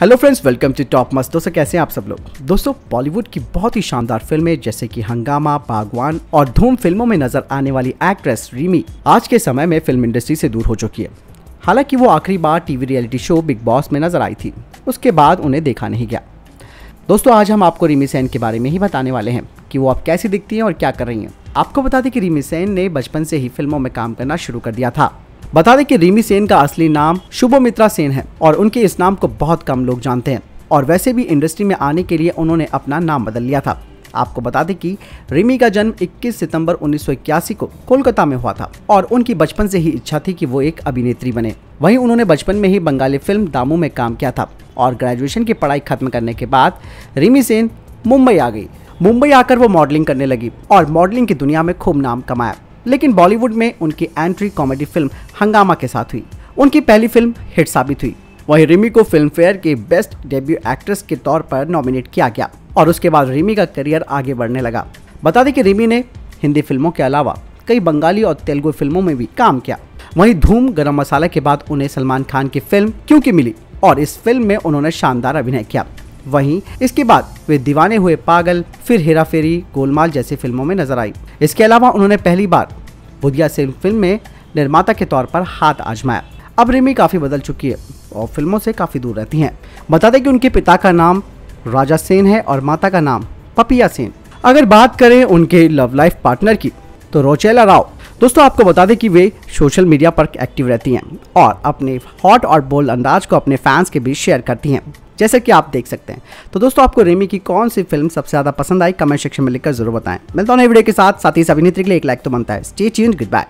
Hello friends welcome to top मस्त दोस्तों, कैसे हैं आप सब लोग? दोस्तों बॉलीवुड की बहुत ही शानदार फ़िल्में, जैसे कि हंगामा, बागवान और धूम फ़िल्मों में नज़र आने वाली एक्ट्रेस रीमी आज के समय में फ़िल्म इंडस्ट्री से दूर हो चुकी है। हालाँकि वो आखिरी बार TV reality show Bigg Boss में नज़र आई थी। उसके बाद उन्हें देखा नहीं गया। दोस्तों, आज हम आपको रिमी सेन के बारे में ही बताने वाले हैं कि वो अब कैसी दिखती हैं और क्या कर रही हैं। आपको बता दें कि रिमी सेन ने बचपन से ही फ़िल्मों में काम करना शुरू कर दिया था। बता दें कि रिमी सेन का असली नाम शुभमित्रा सेन है और उनके इस नाम को बहुत कम लोग जानते हैं। और वैसे भी इंडस्ट्री में आने के लिए उन्होंने अपना नाम बदल लिया था। आपको बता दें कि रिमी का जन्म 21 सितंबर 1981 को कोलकाता में हुआ था और उनकी बचपन से ही इच्छा थी कि वो एक अभिनेत्री बने। वहीं उन्होंने बचपन में ही बंगाली फ़िल्म दामू में काम किया था और ग्रेजुएशन की पढ़ाई खत्म करने के बाद रिमी सेन मुंबई आ गई। मुंबई आकर वो मॉडलिंग करने लगी और मॉडलिंग की दुनिया में खूब नाम कमाया। लेकिन बॉलीवुड में उनकी एंट्री कॉमेडी फ़िल्म हंगामा के साथ हुई। उनकी पहली फ़िल्म हिट साबित हुई। वहीं रिमी को फ़िल्म फेयर के बेस्ट डेब्यू एक्ट्रेस के तौर पर नॉमिनेट किया गया और उसके बाद रिमी का करियर आगे बढ़ने लगा। बता दें कि रिमी ने हिंदी फ़िल्मों के अलावा कई बंगाली और तेलुगु फ़िल्मों में भी काम किया। वहीं धूम, गरम मसाला के बाद उन्हें सलमान खान की फ़िल्म क्योंकि मिली और इस फ़िल्म में उन्होंने शानदार अभिनय किया। वहीं इसके बाद वे दीवाने हुए पागल, फिर हेरा फेरी गोलमाल जैसी फ़िल्मों में नज़र आई। इसके अलावा उन्होंने पहली बार बुधिया सिंह फ़िल्म में निर्माता के तौर पर हाथ आजमाया। अब रिमी काफ़ी बदल चुकी है और फ़िल्मों से काफ़ी दूर रहती हैं। बता दें कि उनके पिता का नाम राजा सेन है और माता का नाम पपिया सेन। अगर बात करें उनके लव लाइफ पार्टनर की तो रोचेला राव। दोस्तों, आपको बता दें कि वे सोशल मीडिया पर एक्टिव रहती हैं और अपने हॉट और बोल्ड अंदाज को अपने फैंस के बीच शेयर करती हैं। जैसे कि आप देख सकते हैं। तो दोस्तों, आपको रेमी की कौन सी फ़िल्म सबसे ज़्यादा पसंद आई? कमेंट सेक्शन में लिखकर ज़रूर बताएँ। मिलता हूँ वीडियो के साथ। साथ ही इस अभिनेत्री के लिए एक लाइक तो बनता है। Stay tuned good bye